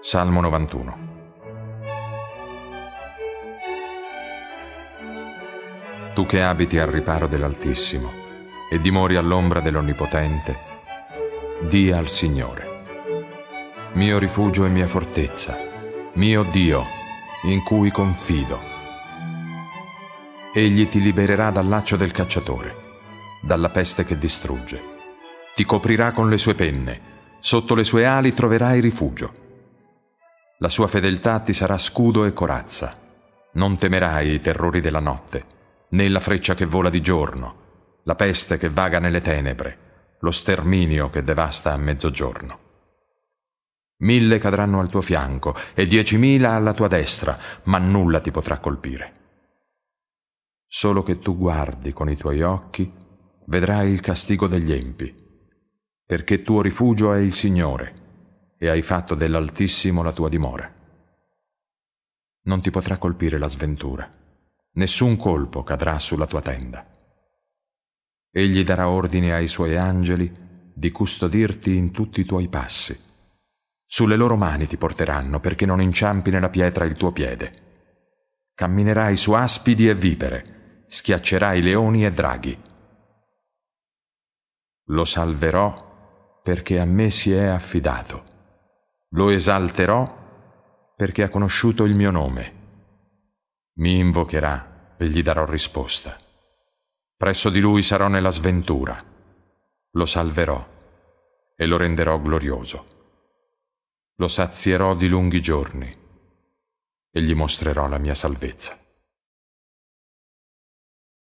Salmo 91 Tu che abiti al riparo dell'Altissimo e dimori all'ombra dell'Onnipotente, di al Signore, mio rifugio e mia fortezza, mio Dio, in cui confido. Egli ti libererà dal laccio del cacciatore, dalla peste che distrugge. Ti coprirà con le sue penne, sotto le sue ali troverai rifugio la sua fedeltà ti sarà scudo e corazza. Non temerai i terrori della notte, né la freccia che vola di giorno, la peste che vaga nelle tenebre, lo sterminio che devasta a mezzogiorno. Mille cadranno al tuo fianco e diecimila alla tua destra, ma nulla ti potrà colpire. Solo che tu guardi con i tuoi occhi, vedrai il castigo degli empi, perché tuo rifugio è il Signore e hai fatto dell'Altissimo la tua dimora. Non ti potrà colpire la sventura, nessun colpo cadrà sulla tua tenda. Egli darà ordine ai suoi angeli di custodirti in tutti i tuoi passi. Sulle loro mani ti porteranno perché non inciampi nella pietra il tuo piede. Camminerai su aspidi e vipere, schiaccerai leoni e draghi. Lo salverò perché a me si è affidato lo esalterò perché ha conosciuto il mio nome. Mi invocherà e gli darò risposta. Presso di lui sarò nella sventura. Lo salverò e lo renderò glorioso. Lo sazierò di lunghi giorni e gli mostrerò la mia salvezza.